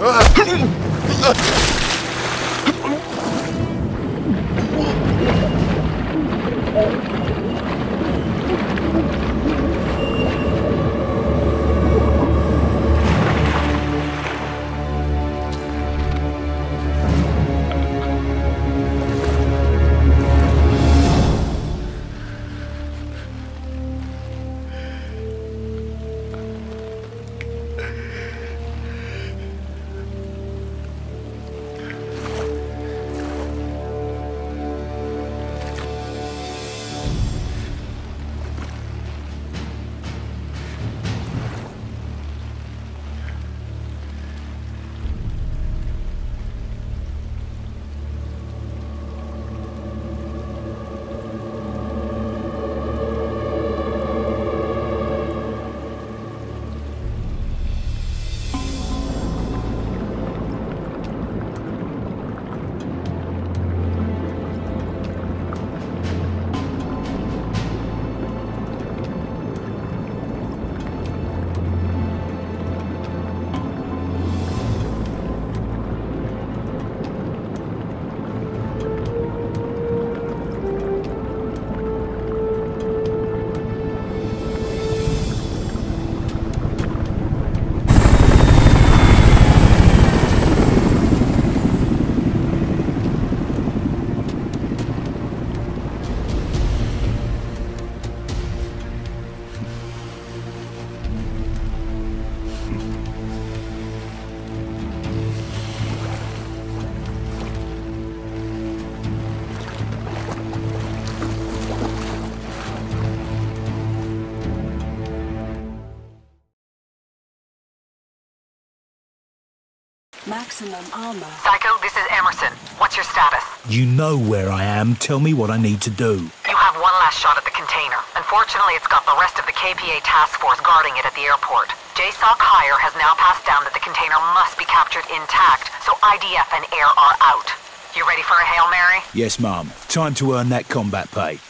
Ah! Maximum armor. Psycho, this is Emerson. What's your status? You know where I am. Tell me what I need to do. You have one last shot at the container. Unfortunately, it's got the rest of the KPA task force guarding it at the airport. JSOC Higher has now passed down that the container must be captured intact, so IDF and air are out. You ready for a Hail Mary? Yes, Mum. Time to earn that combat pay.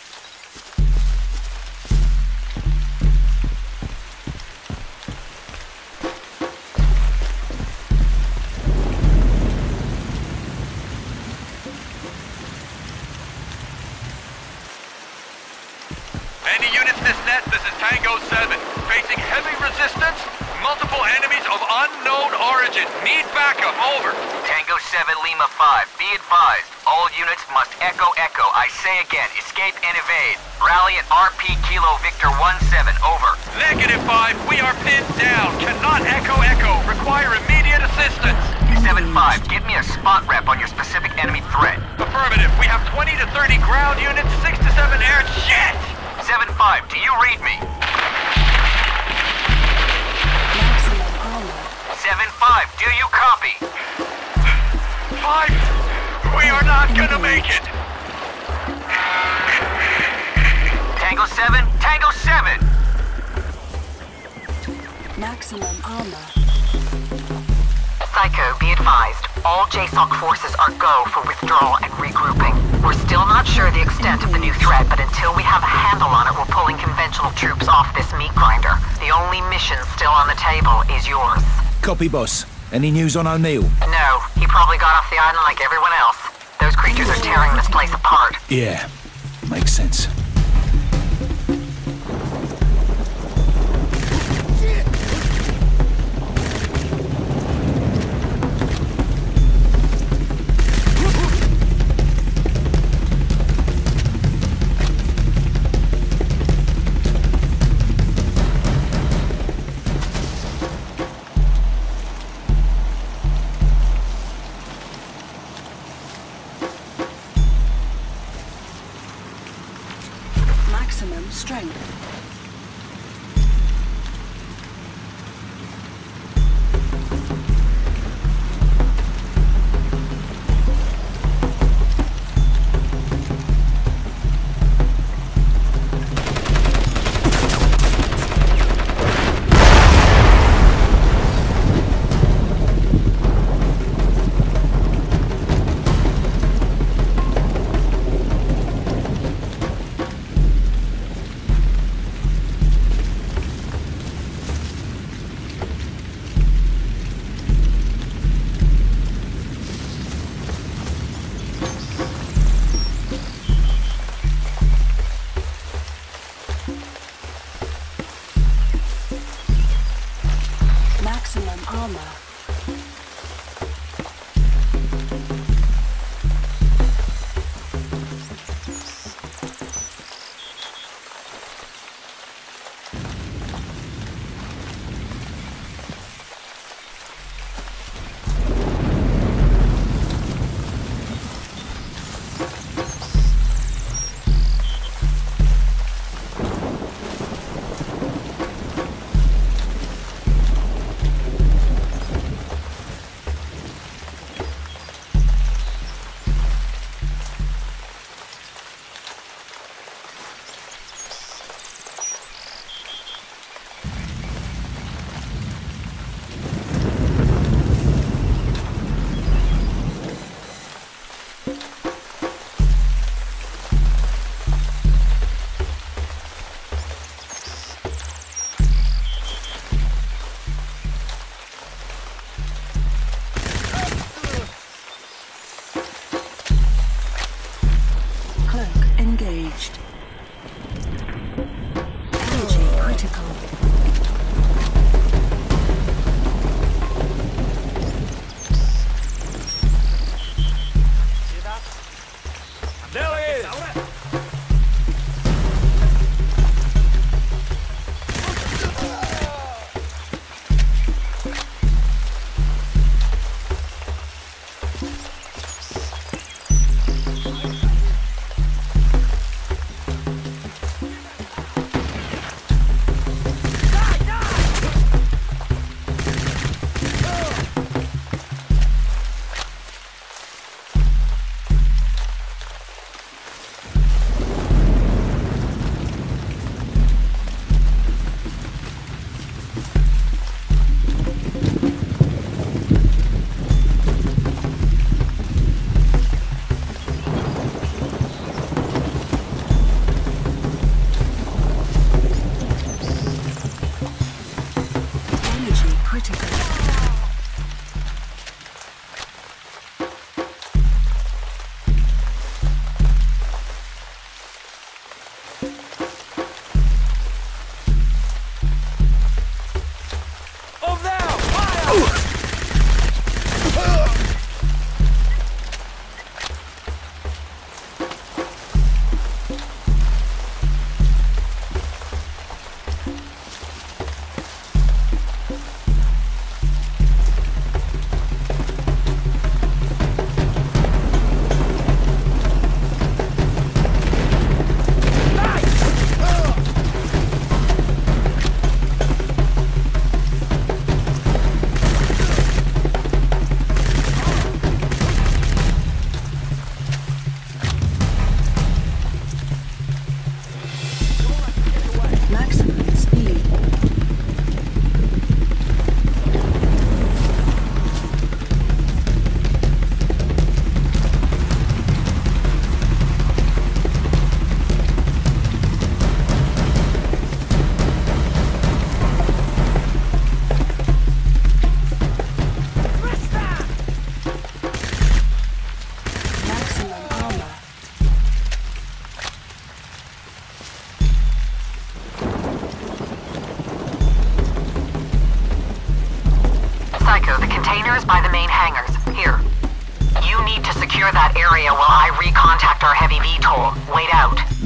Resistance, multiple enemies of unknown origin. Need backup, over. Tango 7 Lima 5, be advised. All units must echo echo. I say again, escape and evade. Rally at RP Kilo Victor 17, over. Negative 5, we are pinned down. Cannot echo echo. Require immediate assistance. 7-5, give me a spot rep on your specific enemy threat. Affirmative, we have 20 to 30 ground units, 6 to 7 air... Shit! 7-5, do you read me? 5, we are not gonna make it. Tango 7, Tango 7! Maximum armor. Psycho, be advised. All JSOC forces are go for withdrawal and regrouping. We're still not sure the extent of the new threat, but until we have a handle on it, we're pulling conventional troops off this meat grinder. The only mission still on the table is yours. Copy, boss. Any news on O'Neill? No, he probably got off the island like everyone else. Those creatures are tearing this place apart. Yeah, makes sense. Strength. Engaged. Energy critical.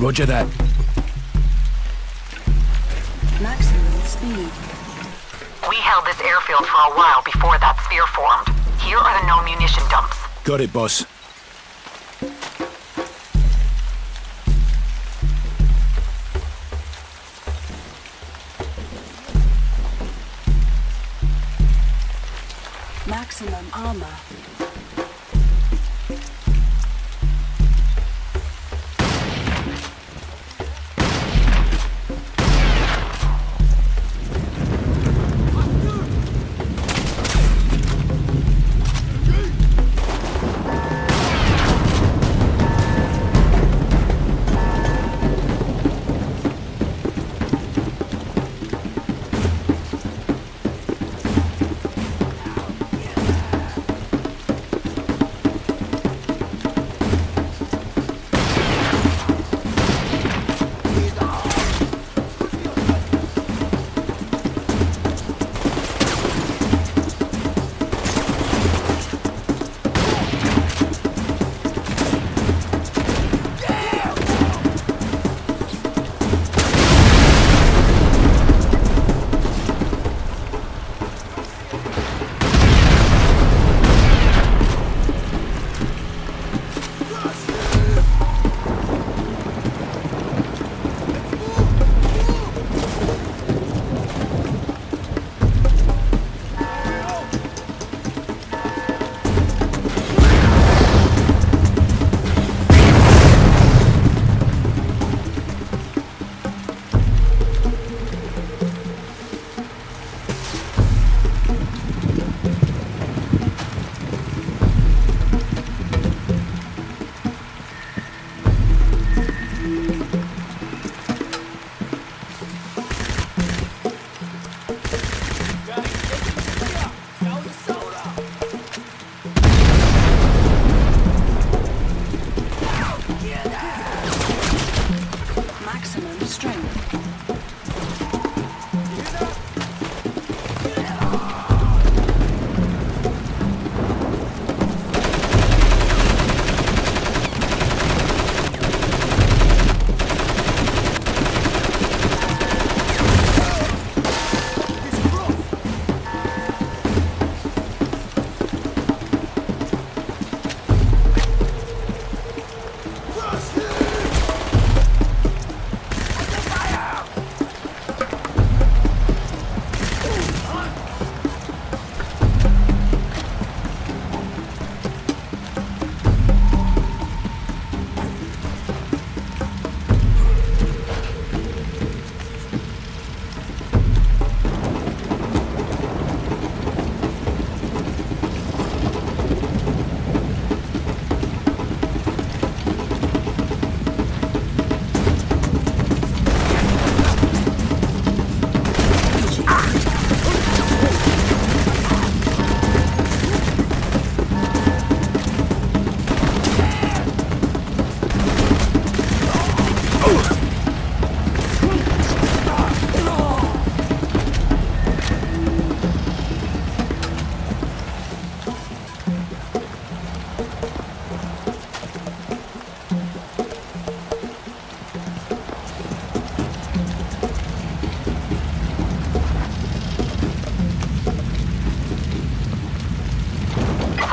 Roger that. Maximum speed. We held this airfield for a while before that sphere formed. Here are the no munition dumps. Got it, boss.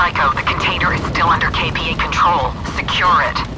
Psycho, the container is still under KPA control. Secure it.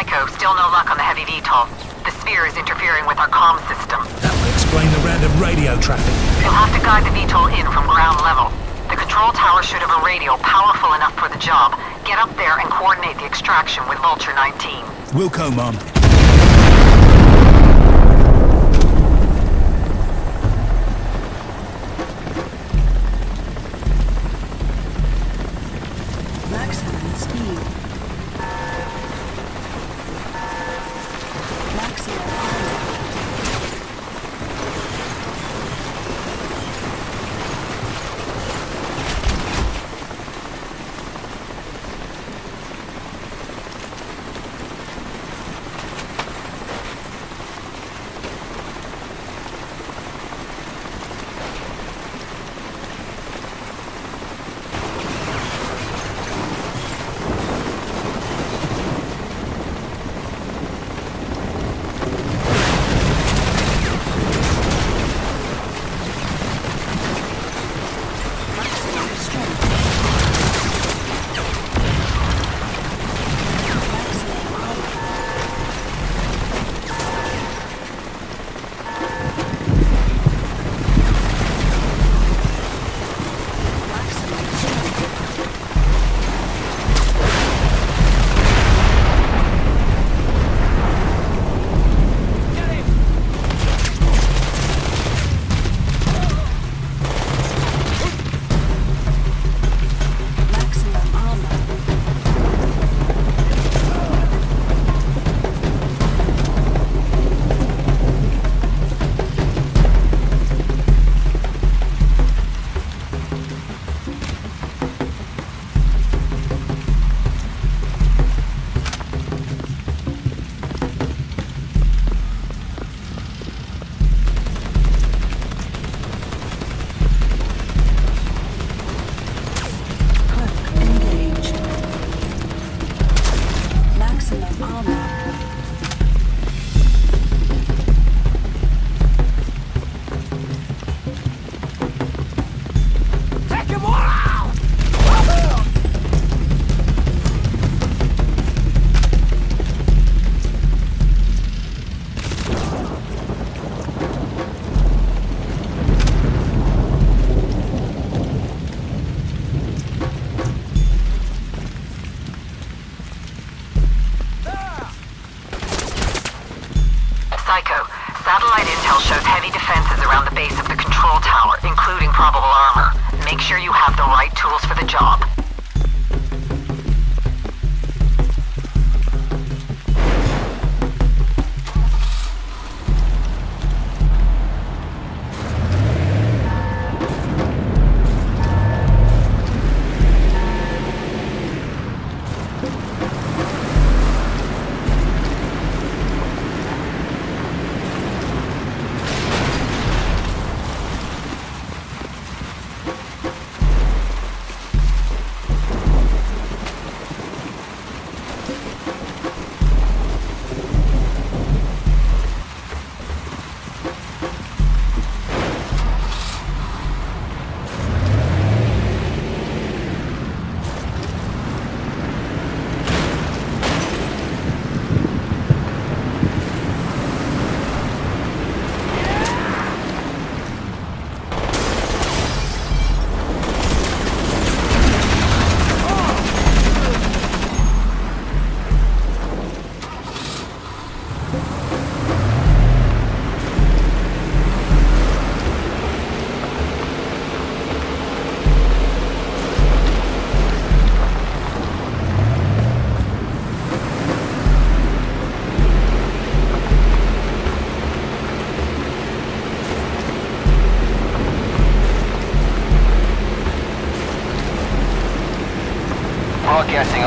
Psycho, still no luck on the heavy VTOL. The sphere is interfering with our comm system. That will explain the random radio traffic. You'll have to guide the VTOL in from ground level. The control tower should have a radio powerful enough for the job. Get up there and coordinate the extraction with Vulture 19. Wilco, Mum. Maximum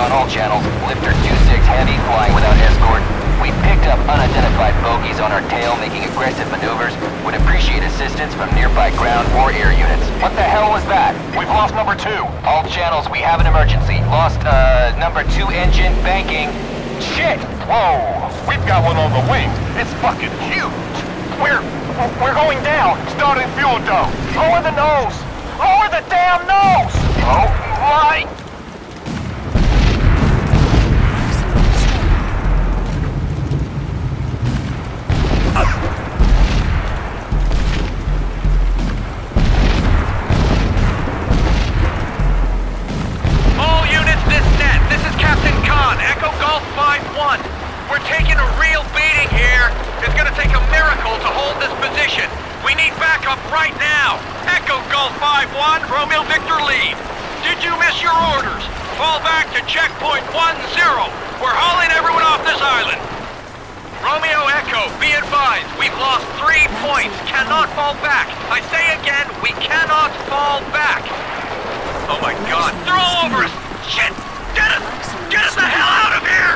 on all channels. Lifter 2-6 Heavy flying without escort. We picked up unidentified bogies on our tail making aggressive maneuvers. Would appreciate assistance from nearby ground or air units. What the hell was that? We've lost number 2. All channels, we have an emergency. Lost, uh, number 2 engine banking. Shit! Whoa! We've got one on the wing. It's fucking huge. We're... we're going down. Starting fuel dough. Lower the nose. Lower the damn nose! Oh my... We need backup right now. Echo Golf 5-1, Romeo Victor lead. Did you miss your orders? Fall back to checkpoint 1-0. We're hauling everyone off this island. Romeo Echo, be advised, we've lost three points. Cannot fall back. I say again, we cannot fall back. Oh my god, they're over us! Shit! Get us! Get us the hell out of here!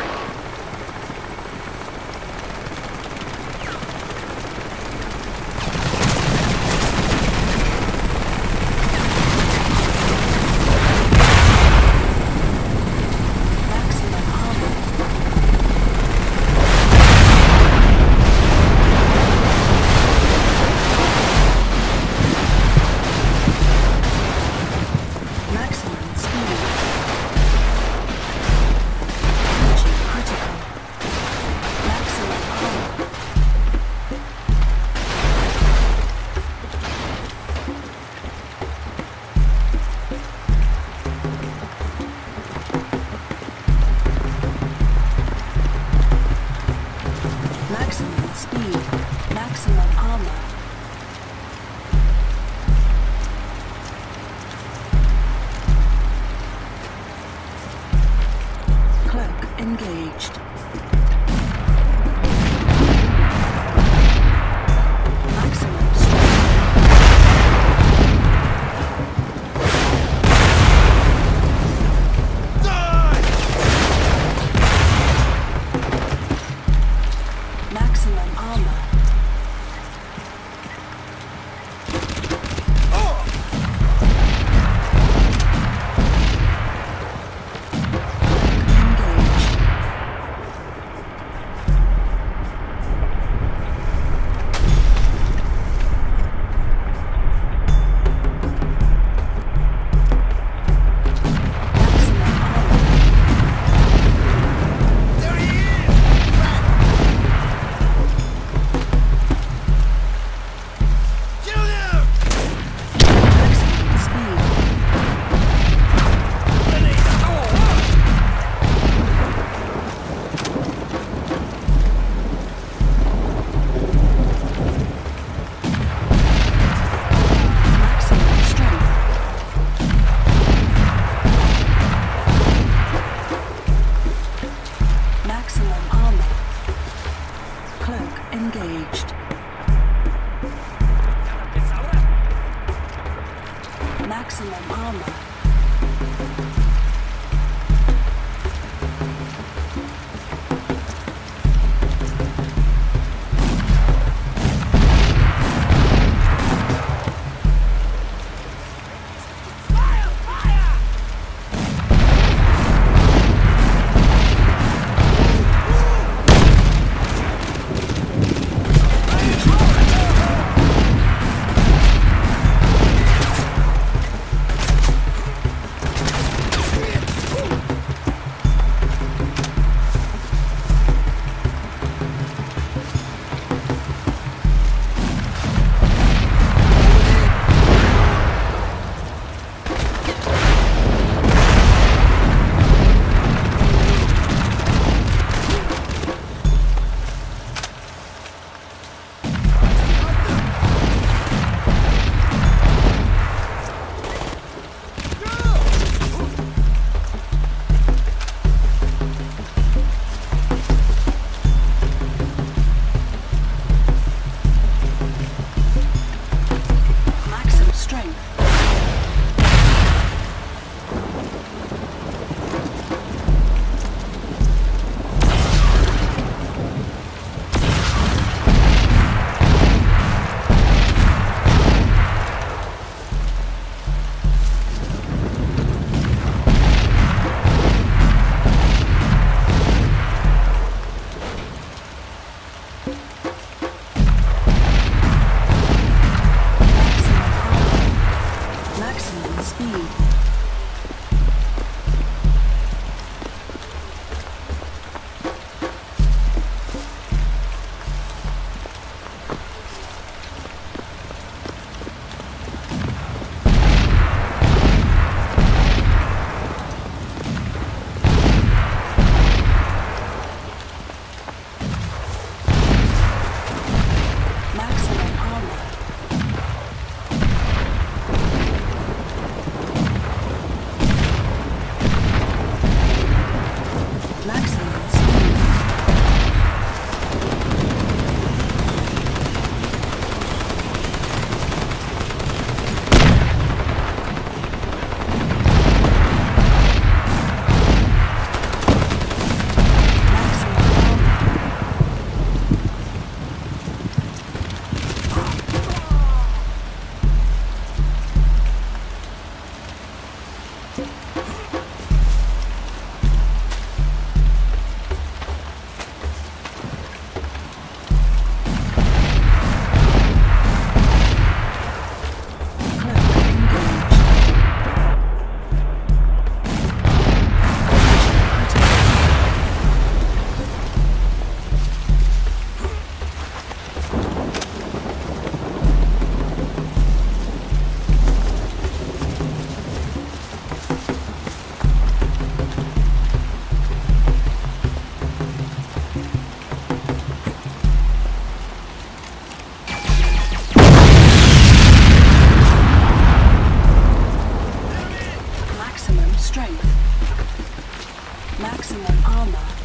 Maximum strength. Armor.